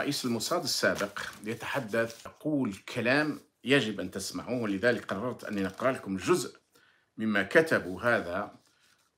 رئيس الموساد السابق يتحدث يقول كلام يجب أن تسمعوه لذلك قررت أني أقرأ لكم جزء مما كتبوا هذا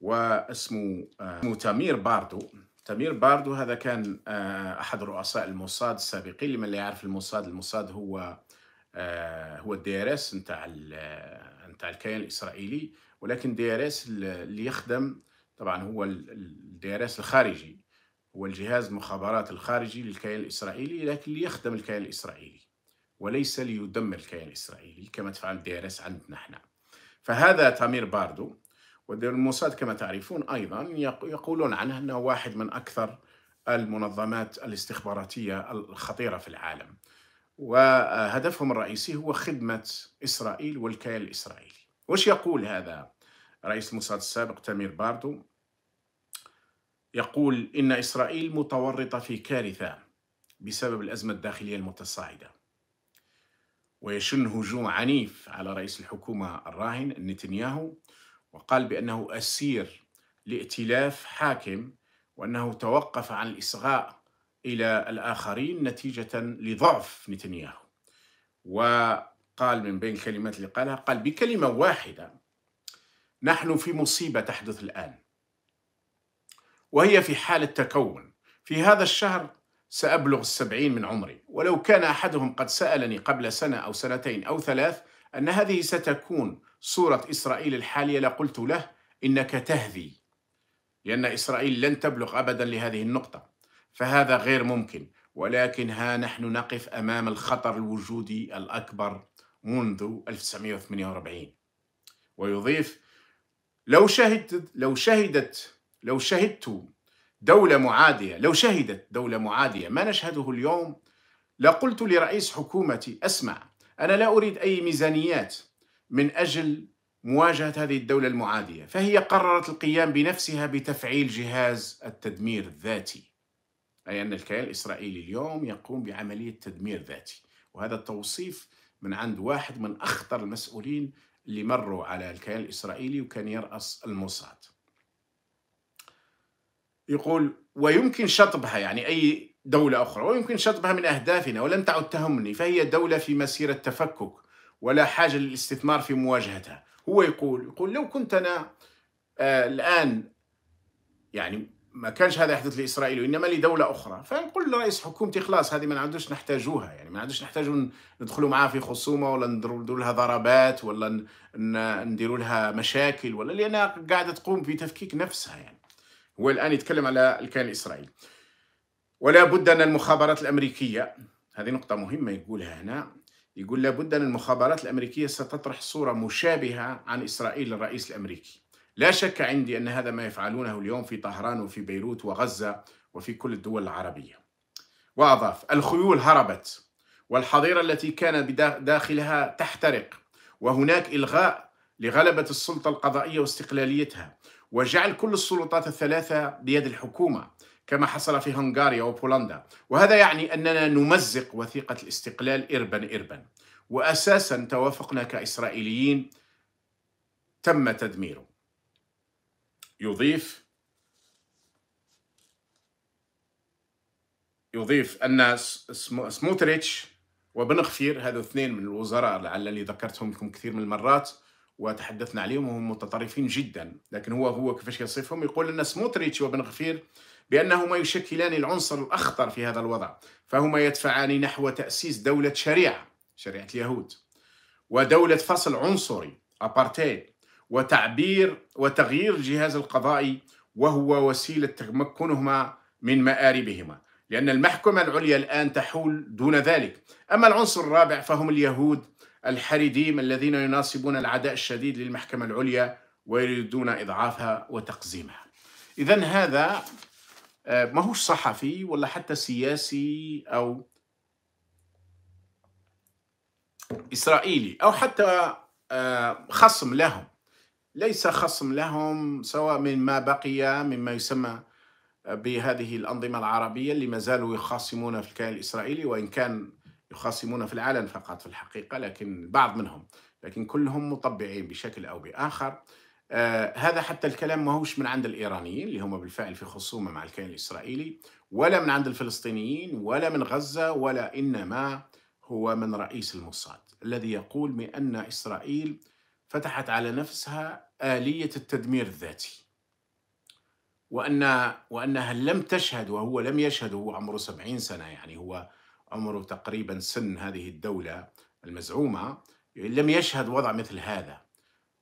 واسمه آه، تامير باردو. تامير باردو هذا كان آه، أحد رؤساء الموساد السابقين لمن لا يعرف الموساد الموساد هو آه، هو ال DRS نتاع نتاع الكيان الإسرائيلي ولكن DRS اللي يخدم طبعا هو ال DRS الخارجي. هو الجهاز المخابرات الخارجي للكيان الإسرائيلي لكن ليخدم الكيان الإسرائيلي وليس ليدمر الكيان الإسرائيلي كما تفعل دي عندنا إحنا. فهذا تامير باردو والموساد كما تعرفون أيضا يقولون عنه أنه واحد من أكثر المنظمات الاستخباراتية الخطيرة في العالم. وهدفهم الرئيسي هو خدمة إسرائيل والكيان الإسرائيلي. وش يقول هذا رئيس الموساد السابق تامير باردو؟ يقول إن إسرائيل متورطة في كارثة بسبب الأزمة الداخلية المتصاعدة. ويشن هجوم عنيف على رئيس الحكومة الراهن نتنياهو وقال بأنه أسير لائتلاف حاكم وأنه توقف عن الإصغاء إلى الآخرين نتيجة لضعف نتنياهو. وقال من بين الكلمات اللي قالها قال بكلمة واحدة نحن في مصيبة تحدث الآن. وهي في حال التكون. في هذا الشهر سأبلغ السبعين من عمري. ولو كان أحدهم قد سألني قبل سنة أو سنتين أو ثلاث أن هذه ستكون صورة إسرائيل الحالية لقلت له إنك تهذي لأن إسرائيل لن تبلغ أبدا لهذه النقطة. فهذا غير ممكن. ولكن ها نحن نقف أمام الخطر الوجودي الأكبر منذ 1948 ويضيف لو شهدت لو شهدت لو شهدت دولة معادية لو شهدت دولة معادية ما نشهده اليوم؟ لقلت لرئيس حكومتي أسمع أنا لا أريد أي ميزانيات من أجل مواجهة هذه الدولة المعادية فهي قررت القيام بنفسها بتفعيل جهاز التدمير الذاتي. أي أن الكيان الإسرائيلي اليوم يقوم بعملية تدمير ذاتي وهذا التوصيف من عند واحد من أخطر المسؤولين اللي مروا على الكيان الإسرائيلي وكان يرأس الموساد. يقول ويمكن شطبها يعني أي دولة أخرى ويمكن شطبها من أهدافنا ولن تعد تهمني فهي دولة في مسيرة تفكك ولا حاجة للاستثمار في مواجهتها. هو يقول يقول لو كنت أنا آه الآن يعني ما كانش هذا يحدث لإسرائيل وإنما لدولة أخرى فنقول لرئيس حكومتي خلاص هذه ما نعدوش نحتاجوها يعني ما نعدوش نحتاجوا ندخلوا معاه في خصومة ولا نديروا لها ضربات ولا نديروا لها مشاكل ولا لأنها قاعدة تقوم بتفكيك نفسها يعني. هو الآن يتكلم على الكيان الإسرائيلي. ولا بد أن المخابرات الأمريكية هذه نقطة مهمة يقولها هنا يقول لابد أن المخابرات الأمريكية ستطرح صورة مشابهة عن إسرائيل للرئيس الأمريكي. لا شك عندي أن هذا ما يفعلونه اليوم في طهران وفي بيروت وغزة وفي كل الدول العربية. وأضاف الخيول هربت والحظيرة التي كان داخلها تحترق وهناك إلغاء لغلبة السلطة القضائية واستقلاليتها. وجعل كل السلطات الثلاثة بيد الحكومة كما حصل في هنغاريا وبولندا. وهذا يعني أننا نمزق وثيقة الاستقلال إربا إربا. وأساسا توافقنا كإسرائيليين تم تدميره. يضيف يضيف أن سموتريتش وبن غفير هذو اثنين من الوزراء لعلني ذكرتهم لكم كثير من المرات وتحدثنا عليهم وهم متطرفين جدا. لكن هو هو كيفاش يصفهم يقول أن سموتريتش وبن غفير بأنهما يشكلان العنصر الأخطر في هذا الوضع فهما يدفعان نحو تأسيس دولة شريعة شريعة اليهود ودولة فصل عنصري أبارتيد وتعبير وتغيير الجهاز القضائي وهو وسيلة تمكنهما من مآربهما. لأن المحكمة العليا الآن تحول دون ذلك. أما العنصر الرابع فهم اليهود الحريديم الذين يناصبون العداء الشديد للمحكمة العليا ويريدون إضعافها وتقزيمها. إذا هذا آه، ما هوش صحفي ولا حتى سياسي أو إسرائيلي أو حتى آه، خصم لهم؟ ليس خصم لهم سواء مما بقي مما يسمى بهذه الأنظمة العربية اللي ما زالوا يخاصمون في الكيان الإسرائيلي وإن كان يخاصمون في العلن فقط في الحقيقة لكن بعض منهم لكن كلهم مطبعين بشكل أو بآخر. آه هذا حتى الكلام ما هوش من عند الإيرانيين اللي هم بالفعل في خصومة مع الكيان الإسرائيلي ولا من عند الفلسطينيين ولا من غزة ولا إنما هو من رئيس الموساد الذي يقول من أن إسرائيل فتحت على نفسها آلية التدمير الذاتي. وأن وأنها لم تشهد وهو لم يشهد وهو عمره سبعين سنة يعني هو عمره تقريبا سن هذه الدولة المزعومة لم يشهد وضع مثل هذا.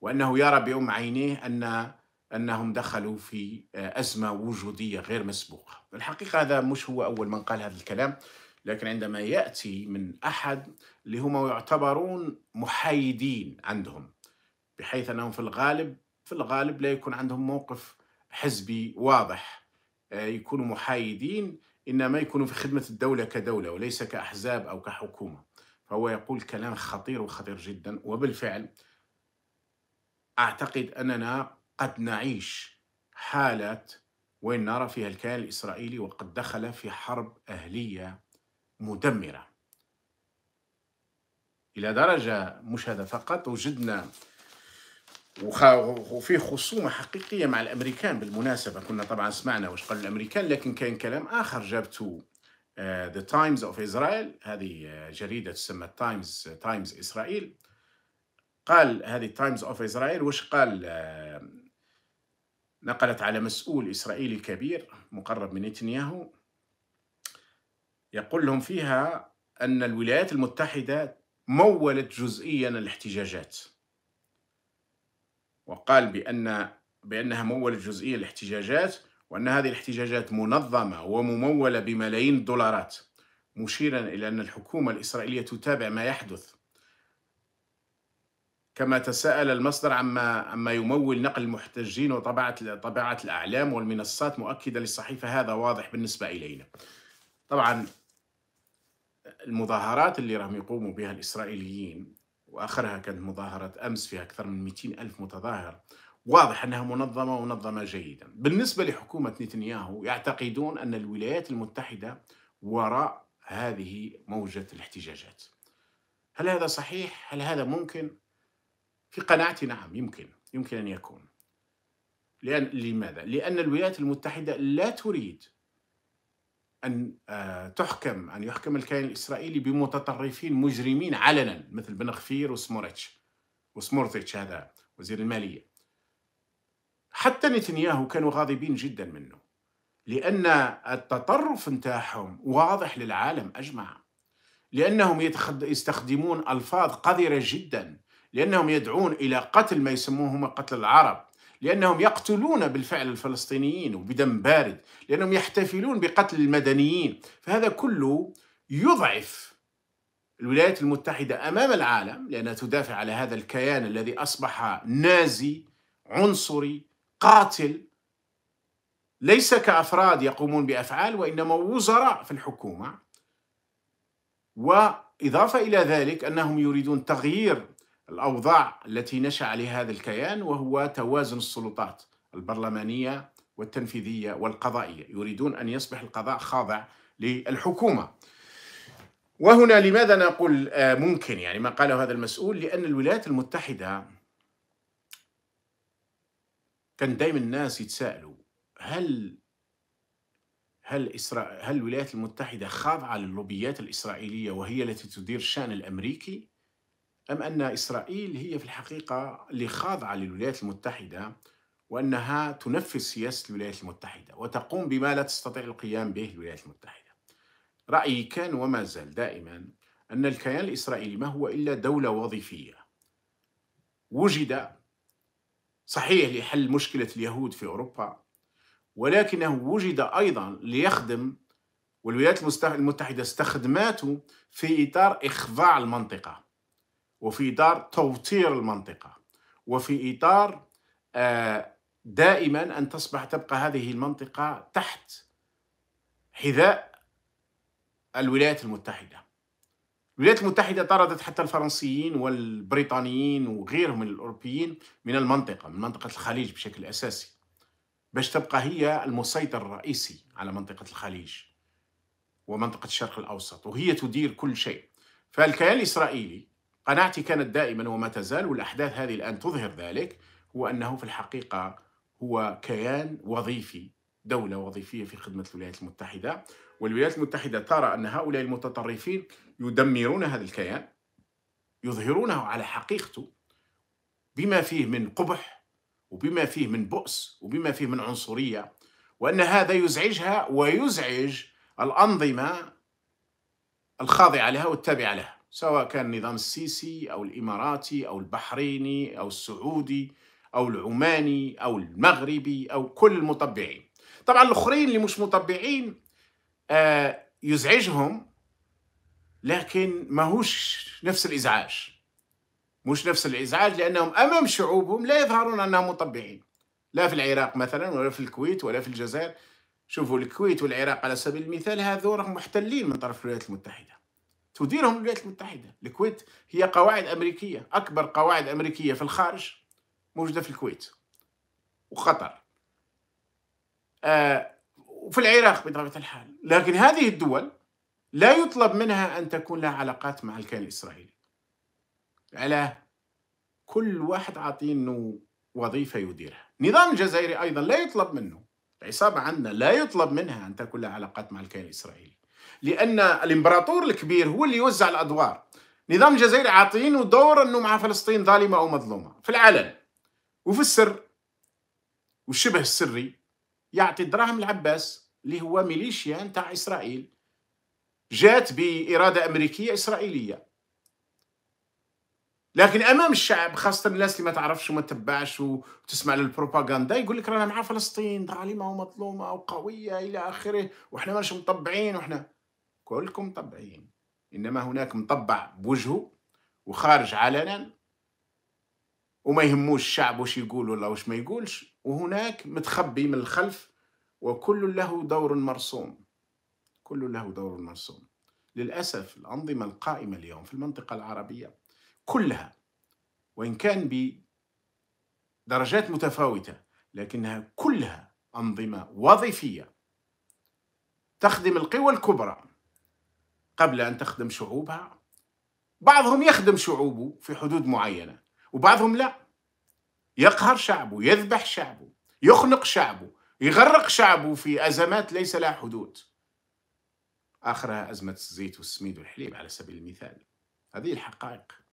وأنه يرى بأم عينيه أن أنهم دخلوا في أزمة وجودية غير مسبوقة. الحقيقة هذا مش هو أول من قال هذا الكلام لكن عندما يأتي من أحد اللي هم يعتبرون محايدين عندهم بحيث أنهم في الغالب في الغالب لا يكون عندهم موقف حزبي واضح آه، يكونوا محايدين إنما يكونوا في خدمة الدولة كدولة وليس كأحزاب أو كحكومة. فهو يقول كلام خطير وخطير جدا. وبالفعل أعتقد أننا قد نعيش حالة وين نرى فيها الكيان الإسرائيلي وقد دخل في حرب أهلية مدمرة. إلى درجة مش هذا فقط وجدنا وفي خصومة حقيقية مع الأمريكان بالمناسبة. كنا طبعا سمعنا وش قالوا الأمريكان لكن كان كلام آخر جابته The Times of Israel هذه آه، جريدة تسمى تايمز تايمز إسرائيل قال هذه Times of Israel وش قال؟ آه، نقلت على مسؤول إسرائيلي كبير مقرب من نتنياهو. يقول لهم فيها أن الولايات المتحدة مولت جزئيا الاحتجاجات. وقال بأن بأنها مولت جزئيا الاحتجاجات وأن هذه الاحتجاجات منظمة وممولة بملايين الدولارات مشيرا إلى أن الحكومة الإسرائيلية تتابع ما يحدث. كما تساءل المصدر عما عما يمول نقل المحتجين وطبيعة طبيعة الأعلام والمنصات مؤكدة للصحيفة هذا واضح بالنسبة إلينا. طبعا المظاهرات اللي راهم يقوموا بها الإسرائيليين وآخرها كانت مظاهرة أمس فيها أكثر من 200 ألف متظاهر واضح أنها منظمة ومنظمة جيدا بالنسبة لحكومة نتنياهو يعتقدون أن الولايات المتحدة وراء هذه موجة الاحتجاجات هل هذا صحيح؟ هل هذا ممكن؟ في قناعتي نعم يمكن يمكن أن يكون لأن لماذا؟ لأن الولايات المتحدة لا تريد أن آه، تحكم أن يحكم الكيان الإسرائيلي بمتطرفين مجرمين علنا مثل بن غفير وسموريتش وسمورتيتش هذا وزير المالية. حتى نتنياهو كانوا غاضبين جدا منه لأن التطرف نتاعهم واضح للعالم أجمع. لأنهم يستخدمون ألفاظ قذرة جدا لأنهم يدعون إلى قتل ما يسموه قتل العرب. لأنهم يقتلون بالفعل الفلسطينيين وبدم بارد لأنهم يحتفلون بقتل المدنيين. فهذا كله يضعف الولايات المتحدة أمام العالم لأنها تدافع على هذا الكيان الذي أصبح نازي عنصري قاتل. ليس كأفراد يقومون بأفعال وإنما وزراء في الحكومة. وإضافة إلى ذلك أنهم يريدون تغيير الأوضاع التي نشأ عليها هذا الكيان وهو توازن السلطات البرلمانية والتنفيذية والقضائية. يريدون أن يصبح القضاء خاضع للحكومة. وهنا لماذا نقول آه، ممكن؟ يعني ما قاله هذا المسؤول لأن الولايات المتحدة كان دائما الناس يتساءلوا هل هل إسرا... هل الولايات المتحدة خاضعة للوبيات الإسرائيلية وهي التي تدير الشأن الأمريكي؟ أم أن إسرائيل هي في الحقيقة اللي خاضعة للولايات المتحدة وأنها تنفذ سياسة الولايات المتحدة وتقوم بما لا تستطيع القيام به الولايات المتحدة. رأيي كان وما زال دائما أن الكيان الإسرائيلي ما هو إلا دولة وظيفية. وجد صحيح لحل مشكلة اليهود في أوروبا ولكنه وجد أيضا ليخدم والولايات المتحدة استخدماته في إطار إخضاع المنطقة. وفي إطار توتير المنطقة وفي إطار آه، دائما أن تصبح تبقى هذه المنطقة تحت حذاء الولايات المتحدة. الولايات المتحدة طردت حتى الفرنسيين والبريطانيين وغيرهم من الأوروبيين من المنطقة من منطقة الخليج بشكل أساسي باش تبقى هي المسيطر الرئيسي على منطقة الخليج ومنطقة الشرق الأوسط وهي تدير كل شيء. فالكيان الإسرائيلي قناعتي كانت دائما وما تزال والأحداث هذه الآن تظهر ذلك هو أنه في الحقيقة هو كيان وظيفي دولة وظيفية في خدمة الولايات المتحدة. والولايات المتحدة ترى أن هؤلاء المتطرفين يدمرون هذا الكيان يظهرونه على حقيقته بما فيه من قبح وبما فيه من بؤس وبما فيه من عنصرية وأن هذا يزعجها ويزعج الأنظمة الخاضعة لها والتابعة لها. سواء كان النظام السيسي أو الإماراتي أو البحريني أو السعودي أو العماني أو المغربي أو كل المطبعين. طبعا الآخرين اللي مش مطبعين آه، يزعجهم لكن ما هوش نفس الإزعاج. مش نفس الإزعاج لأنهم أمام شعوبهم لا يظهرون أنهم مطبعين. لا في العراق مثلا ولا في الكويت ولا في الجزائر. شوفوا الكويت والعراق على سبيل المثال هذول محتلين من طرف الولايات المتحدة. تديرهم الولايات المتحدة. الكويت هي قواعد أمريكية أكبر قواعد أمريكية في الخارج موجودة في الكويت وقطر آه وفي العراق بطبيعة الحال. لكن هذه الدول لا يطلب منها أن تكون لها علاقات مع الكيان الإسرائيلي. على كل واحد عاطينه وظيفة يديرها. نظام الجزائري أيضا لا يطلب منه العصابة عندنا لا يطلب منها أن تكون لها علاقات مع الكيان الإسرائيلي. لأن الإمبراطور الكبير هو اللي يوزع الأدوار. نظام الجزائر عاطينه دور أنه مع فلسطين ظالمة أو مظلومة. في العلن وفي السر. والشبه السري يعطي الدراهم العباس اللي هو ميليشيا نتاع إسرائيل. جات بإرادة أمريكية إسرائيلية. لكن أمام الشعب خاصة الناس اللي ما تعرفش وما تتبعش وتسمع للبروباغندا يقول لك رانا مع فلسطين ظالمة ومظلومة وقوية إلى آخره وإحنا ماناش مطبعين وإحنا كلكم مطبعين. إنما هناك مطبع بوجهه وخارج علنا وما يهموش الشعب وش يقول ولا وش ما يقولش وهناك متخبي من الخلف وكل له دور مرسوم. كل له دور مرسوم. للأسف الأنظمة القائمة اليوم في المنطقة العربية كلها وإن كان بدرجات متفاوتة لكنها كلها أنظمة وظيفية تخدم القوى الكبرى. قبل أن تخدم شعوبها؟ بعضهم يخدم شعوبه في حدود معينة وبعضهم لا. يقهر شعبه يذبح شعبه يخنق شعبه يغرق شعبه في أزمات ليس لها حدود. آخرها أزمة الزيت والسميد والحليب على سبيل المثال. هذه الحقائق.